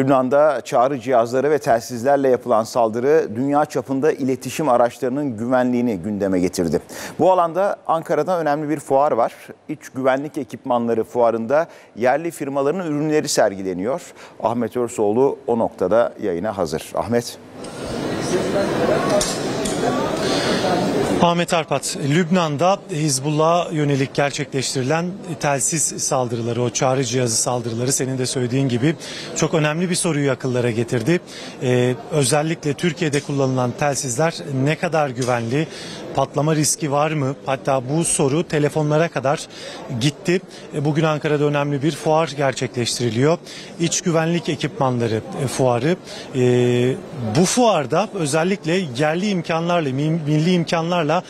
Lübnan'da çağrı cihazları ve telsizlerle yapılan saldırı dünya çapında iletişim araçlarının güvenliğini gündeme getirdi. Bu alanda Ankara'da önemli bir fuar var. İç güvenlik ekipmanları fuarında yerli firmaların ürünleri sergileniyor. Ahmet Örsoğlu o noktada yayına hazır. Ahmet. Ahmet Arpat, Lübnan'da Hizbullah'a yönelik gerçekleştirilen telsiz saldırıları, o çağrı cihazı saldırıları senin de söylediğin gibi çok önemli bir soruyu akıllara getirdi. Ee, özellikle Türkiye'de kullanılan telsizler ne kadar güvenli, patlama riski var mı? Hatta bu soru telefonlara kadar gitti. E, Bugün Ankara'da önemli bir fuar gerçekleştiriliyor. İç güvenlik ekipmanları e, fuarı. E, bu fuarda özellikle yerli imkanlarla, mi- milli imkanlarla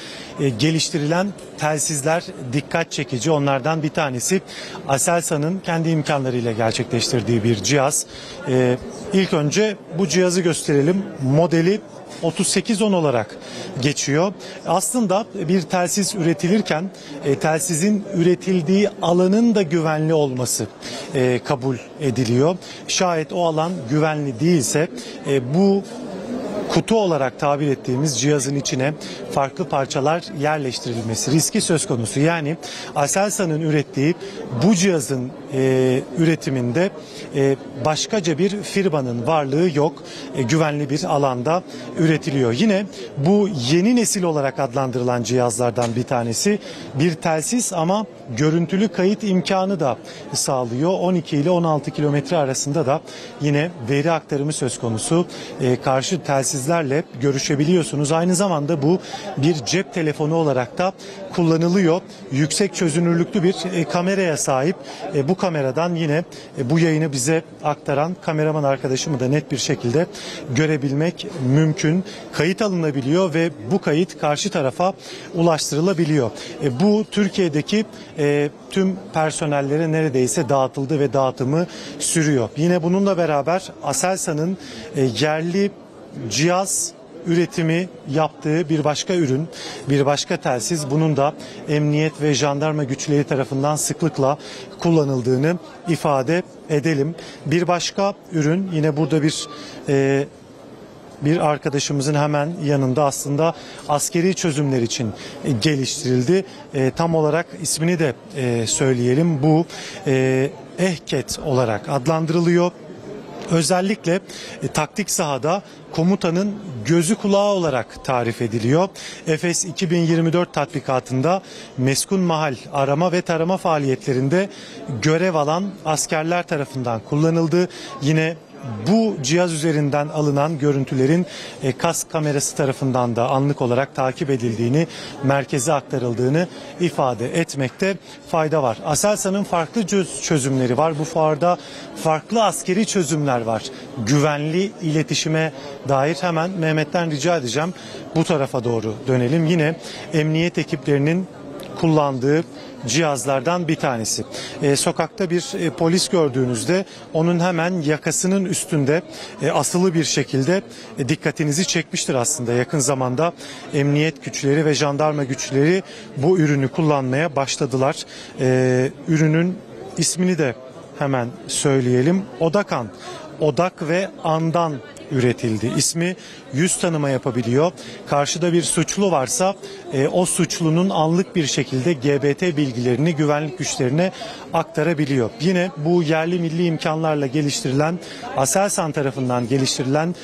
geliştirilen telsizler dikkat çekici. Onlardan bir tanesi Aselsan'ın kendi imkanlarıyla gerçekleştirdiği bir cihaz. E, ilk önce bu cihazı gösterelim. Modeli 3810 olarak geçiyor. Bir telsiz üretilirken e, telsizin üretildiği alanın da güvenli olması e, kabul ediliyor. Şayet o alan güvenli değilse e, bu kutu olarak tabir ettiğimiz cihazın içine farklı parçalar yerleştirilmesi riski söz konusu. Yani Aselsan'ın ürettiği bu cihazın e, üretiminde e, başkaca bir firmanın varlığı yok. E, güvenli bir alanda üretiliyor. Yine bu yeni nesil olarak adlandırılan cihazlardan bir tanesi bir telsiz ama görüntülü kayıt imkanı da sağlıyor. 12 ile 16 kilometre arasında da yine veri aktarımı söz konusu. E, karşı telsizlerle görüşebiliyorsunuz. Aynı zamanda bu bir cep telefonu olarak da kullanılıyor. Yüksek çözünürlüklü bir e, kameraya sahip. E, bu kameradan yine e, bu yayını bize aktaran kameraman arkadaşımı da net bir şekilde görebilmek mümkün. Kayıt alınabiliyor ve bu kayıt karşı tarafa ulaştırılabiliyor. E, bu Türkiye'deki e, tüm personellere neredeyse dağıtıldı ve dağıtımı sürüyor. Yine bununla beraber Aselsan'ın yerli cihaz üretimi yaptığı bir başka ürün, bir başka telsiz bunun da emniyet ve jandarma güçleri tarafından sıklıkla kullanıldığını ifade edelim. Bir başka ürün yine burada bir e, bir arkadaşımızın hemen yanında aslında askeri çözümler için geliştirildi. E, tam olarak ismini de e, söyleyelim. Bu e, EHKET olarak adlandırılıyor. Özellikle e, taktik sahada komutanın gözü kulağı olarak tarif ediliyor. Efes 2024 tatbikatında meskun mahal arama ve tarama faaliyetlerinde görev alan askerler tarafından kullanıldı. Yine bu cihaz üzerinden alınan görüntülerin e, kask kamerası tarafından da anlık olarak takip edildiğini, merkeze aktarıldığını ifade etmekte fayda var. Aselsan'ın farklı çöz- çözümleri var. Bu fuarda farklı askeri çözümler var. Güvenli iletişime dair hemen Mehmet'ten rica edeceğim. Bu tarafa doğru dönelim. Yine emniyet ekiplerinin kullandığı cihazlardan bir tanesi. E, sokakta bir e, polis gördüğünüzde onun hemen yakasının üstünde e, asılı bir şekilde e, dikkatinizi çekmiştir aslında. Yakın zamanda emniyet güçleri ve jandarma güçleri bu ürünü kullanmaya başladılar. E, ürünün ismini de hemen söyleyelim. Odakan. Odak ve Andan üretildi. İsmi yüz tanıma yapabiliyor. Karşıda bir suçlu varsa e, o suçlunun anlık bir şekilde GBT bilgilerini güvenlik güçlerine aktarabiliyor. Yine bu yerli milli imkanlarla geliştirilen Aselsan tarafından geliştirilen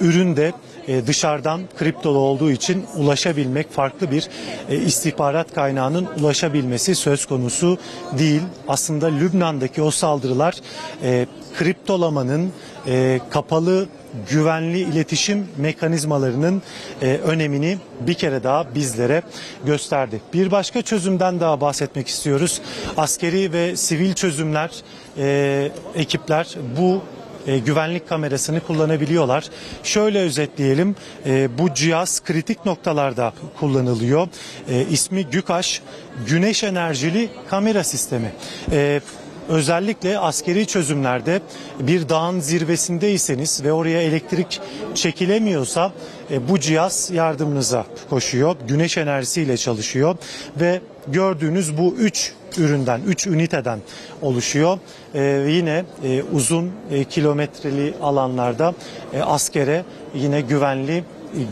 ürün de e, dışarıdan kriptolu olduğu için ulaşabilmek farklı bir e, istihbarat kaynağının ulaşabilmesi söz konusu değil. Aslında Lübnan'daki o saldırılar e, kriptolamanın e, kapalı güvenli iletişim mekanizmalarının e, önemini bir kere daha bizlere gösterdi. Bir başka çözümden daha bahsetmek istiyoruz. Askeri ve sivil çözümler, e, ekipler bu e, güvenlik kamerasını kullanabiliyorlar. Şöyle özetleyelim. E, bu cihaz kritik noktalarda kullanılıyor. E, ismi GÜKAŞ Güneş Enerjili Kamera Sistemi. E, Özellikle askeri çözümlerde bir dağın zirvesindeyseniz ve oraya elektrik çekilemiyorsa e, bu cihaz yardımınıza koşuyor. Güneş enerjisiyle çalışıyor ve gördüğünüz bu üç üründen, 3 üniteden oluşuyor. Ee, yine e, uzun e, kilometreli alanlarda e, askere yine güvenli e,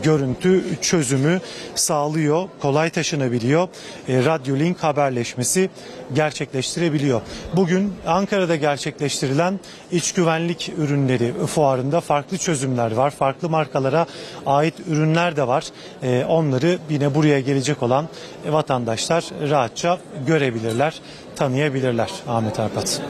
görüntü çözümü sağlıyor, kolay taşınabiliyor, e, radyolink haberleşmesi gerçekleştirebiliyor. Bugün Ankara'da gerçekleştirilen iç güvenlik ürünleri fuarında farklı çözümler var, farklı markalara ait ürünler de var. E, onları yine buraya gelecek olan vatandaşlar rahatça görebilirler, tanıyabilirler Ahmet Arpat.